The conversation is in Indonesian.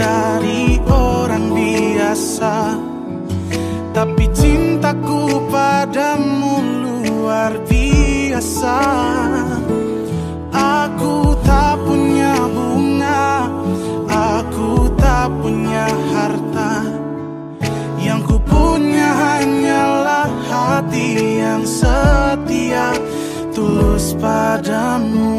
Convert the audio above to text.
dari orang biasa. Tapi cintaku padamu luar biasa. Aku tak punya bunga Aku tak punya harta. Yang ku punya hanyalah hati yang setia Tulus padamu.